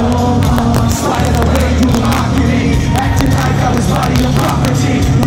alone the away, you mockery Acting like I was body your property